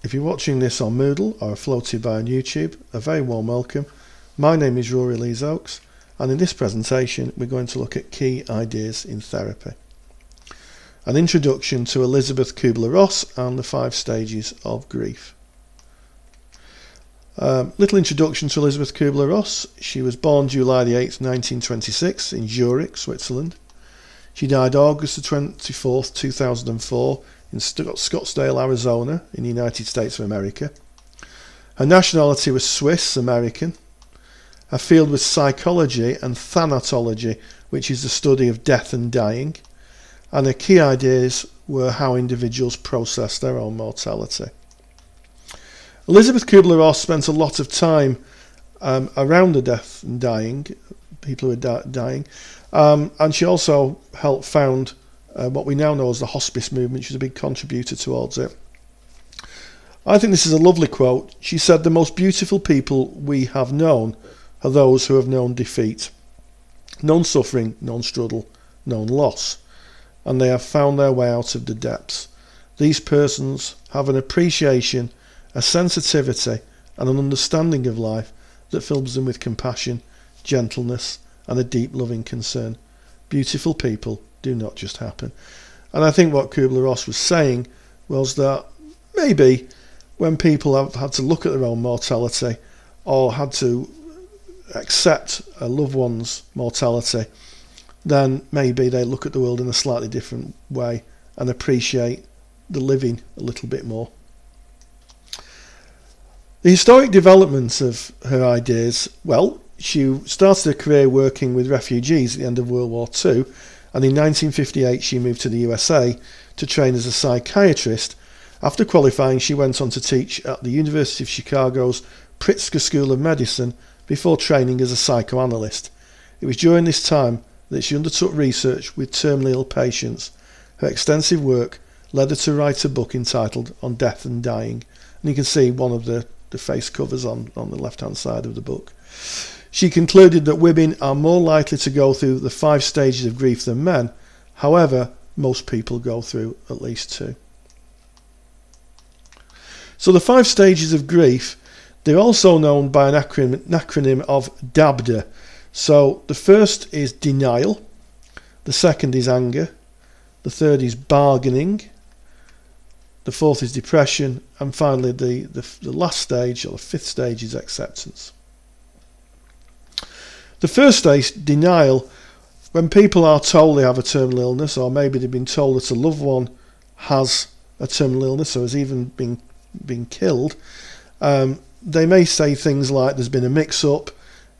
If you're watching this on Moodle or floated by on YouTube, a very warm welcome. My name is Rory Lees Oakes, and in this presentation, we're going to look at key ideas in therapy. An introduction to Elizabeth Kubler-Ross and the five stages of grief. Um, little introduction to Elizabeth Kubler-Ross. She was born July the 8th, 1926 in Zurich, Switzerland. She died August the 24th, 2004 in Scottsdale, Arizona, in the United States of America. Her nationality was Swiss American. Her field was psychology and thanatology, which is the study of death and dying. And her key ideas were how individuals process their own mortality. Elizabeth Kubler-Ross spent a lot of time um, around the death and dying, people who are di- dying, um, and she also helped found uh, what we now know as the hospice movement. She's a big contributor towards it. I think this is a lovely quote. She said, The most beautiful people we have known are those who have known defeat, known suffering, known struggle, known loss, and they have found their way out of the depths. These persons have an appreciation, a sensitivity, and an understanding of life that fills them with compassion, gentleness, and a deep loving concern. Beautiful people do not just happen. And I think what Kubler Ross was saying was that maybe when people have had to look at their own mortality or had to accept a loved one's mortality, then maybe they look at the world in a slightly different way and appreciate the living a little bit more. The historic developments of her ideas, well, she started her career working with refugees at the end of World War II and in 1958 she moved to the USA to train as a psychiatrist. After qualifying, she went on to teach at the University of Chicago's Pritzker School of Medicine before training as a psychoanalyst. It was during this time that she undertook research with terminally ill patients. Her extensive work led her to write a book entitled On Death and Dying, and you can see one of the, the face covers on, on the left hand side of the book. She concluded that women are more likely to go through the five stages of grief than men. However, most people go through at least two. So the five stages of grief, they're also known by an acronym, an acronym of DABDA. So the first is denial, the second is anger, the third is bargaining, the fourth is depression, and finally the, the, the last stage, or the fifth stage, is acceptance. The first stage, denial, when people are told they have a terminal illness, or maybe they've been told that a loved one has a terminal illness or has even been been killed, um, they may say things like there's been a mix up.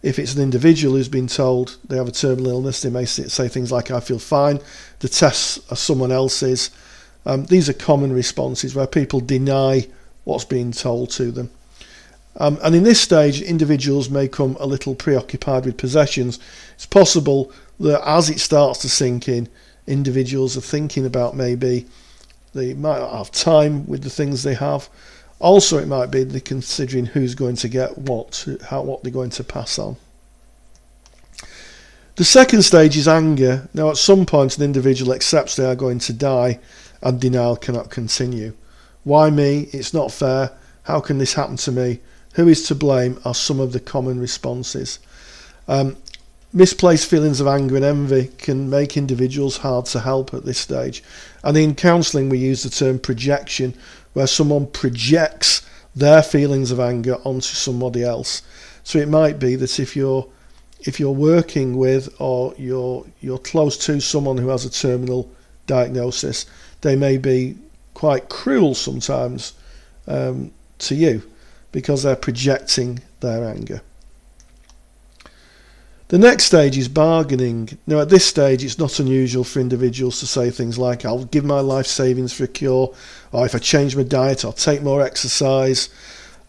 If it's an individual who's been told they have a terminal illness, they may say things like, I feel fine, the tests are someone else's. Um, these are common responses where people deny what's being told to them. Um, and in this stage, individuals may come a little preoccupied with possessions. It's possible that as it starts to sink in, individuals are thinking about maybe they might not have time with the things they have. Also, it might be they're considering who's going to get what, how what they're going to pass on. The second stage is anger. Now, at some point, an individual accepts they are going to die, and denial cannot continue. Why me? It's not fair. How can this happen to me? Who is to blame are some of the common responses. Um, misplaced feelings of anger and envy can make individuals hard to help at this stage. And in counselling, we use the term projection, where someone projects their feelings of anger onto somebody else. So it might be that if you're if you're working with or you're you're close to someone who has a terminal diagnosis, they may be quite cruel sometimes um, to you because they're projecting their anger. The next stage is bargaining. Now, at this stage, it's not unusual for individuals to say things like, I'll give my life savings for a cure, or if I change my diet, I'll take more exercise.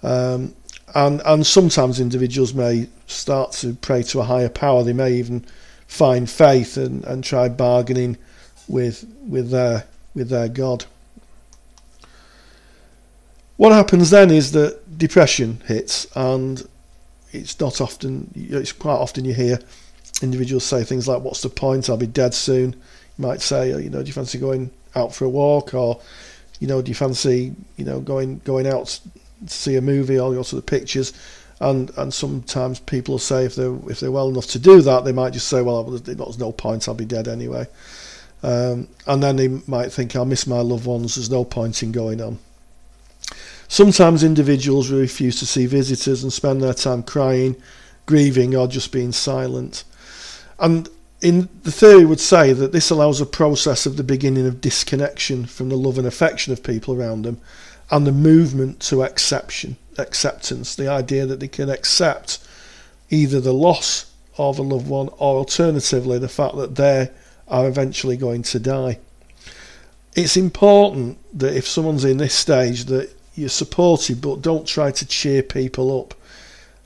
Um, and, and sometimes individuals may start to pray to a higher power. They may even find faith and, and try bargaining with, with, their, with their God. What happens then is that depression hits, and it's not often, it's quite often you hear individuals say things like, What's the point? I'll be dead soon. You might say, You know, do you fancy going out for a walk? Or you know, do you fancy, you know, going going out to see a movie or go to the pictures? And and sometimes people say if they're if they're well enough to do that, they might just say, well, there's no point, I'll be dead anyway. Um, and then they might think, I'll miss my loved ones, there's no point in going on. Sometimes individuals refuse to see visitors and spend their time crying, grieving, or just being silent. And in the theory would say that this allows a process of the beginning of disconnection from the love and affection of people around them and the movement to acceptance acceptance the idea that they can accept either the loss of a loved one or alternatively the fact that they are eventually going to die it's important that if someone's in this stage that you're supportive but don't try to cheer people up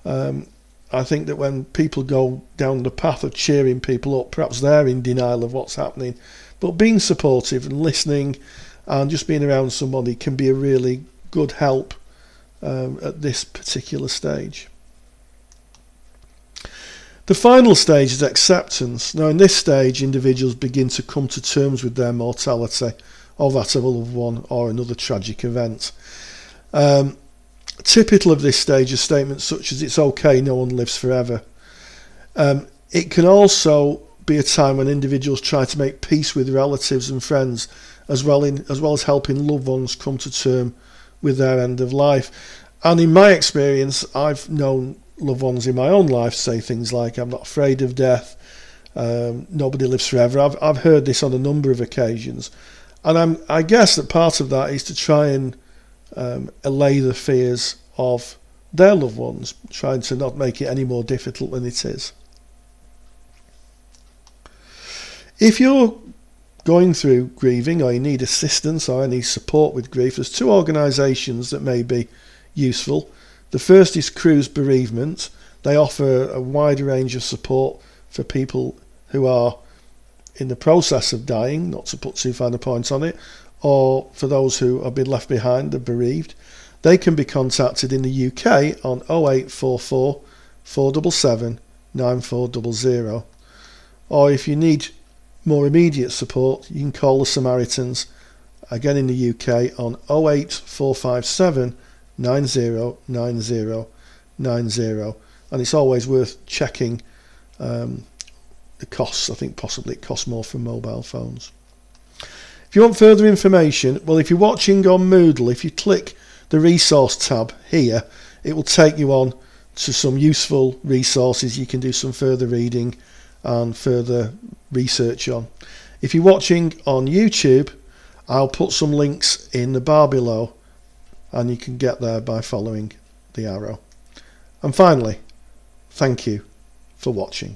um, I think that when people go down the path of cheering people up, perhaps they're in denial of what's happening. But being supportive and listening and just being around somebody can be a really good help um, at this particular stage. The final stage is acceptance. Now, in this stage, individuals begin to come to terms with their mortality or that of a loved one or another tragic event. Um, Typical of this stage are statements such as it's okay, no one lives forever. Um, it can also be a time when individuals try to make peace with relatives and friends, as well in as well as helping loved ones come to term with their end of life. And in my experience, I've known loved ones in my own life say things like, "I'm not afraid of death. Um, nobody lives forever." I've I've heard this on a number of occasions, and I'm I guess that part of that is to try and um, allay the fears of their loved ones, trying to not make it any more difficult than it is. If you're going through grieving or you need assistance or any support with grief, there's two organisations that may be useful. The first is Cruse Bereavement. They offer a wide range of support for people who are in the process of dying, not to put too fine a point on it, or for those who have been left behind, the bereaved, they can be contacted in the UK on 0844 477 9400. Or if you need more immediate support, you can call the Samaritans again in the UK on 08457 909090. And it's always worth checking um, the costs. I think possibly it costs more for mobile phones. If you want further information, well, if you're watching on Moodle, if you click the resource tab here, it will take you on to some useful resources you can do some further reading and further research on. If you're watching on YouTube, I'll put some links in the bar below and you can get there by following the arrow. And finally, thank you for watching.